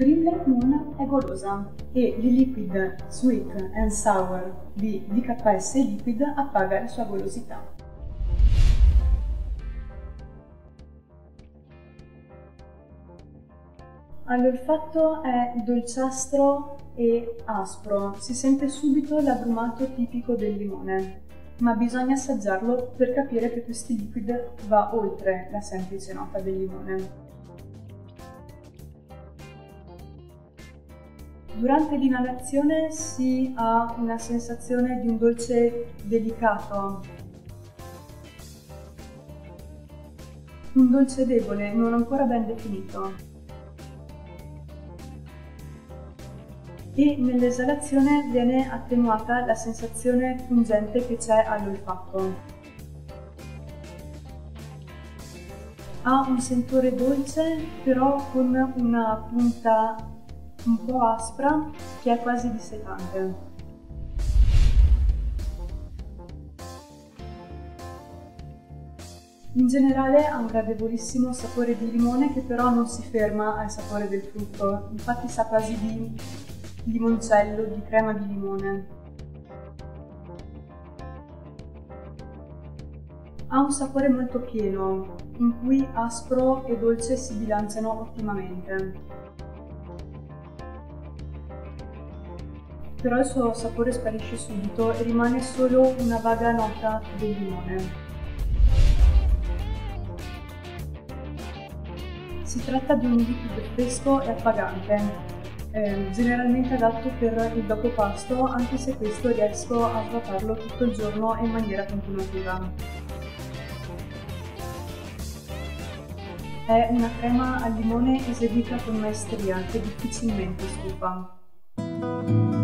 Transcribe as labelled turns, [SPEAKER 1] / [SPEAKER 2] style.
[SPEAKER 1] Dreamlet Moon è golosa e il liquid Sweet and Sour di DKS Liquid appaga la sua golosità. All'olfatto è dolciastro e aspro, si sente subito l'agrumato tipico del limone, ma bisogna assaggiarlo per capire che questo liquid va oltre la semplice nota del limone. Durante l'inalazione si ha una sensazione di un dolce delicato, un dolce debole, non ancora ben definito. E nell'esalazione viene attenuata la sensazione pungente che c'è all'olfatto. Ha un sentore dolce, però con una punta un po' aspra che è quasi dissetante. In generale ha un gradevolissimo sapore di limone che però non si ferma al sapore del frutto, infatti sa quasi di limoncello, di crema di limone. Ha un sapore molto pieno, in cui aspro e dolce si bilanciano ottimamente. Però il suo sapore sparisce subito e rimane solo una vaga nota del limone. Si tratta di un liquido fresco e appagante, eh, generalmente adatto per il dopo pasto, anche se questo riesco a svatarlo tutto il giorno e in maniera continuativa. È una crema al limone eseguita con maestria che difficilmente stufa.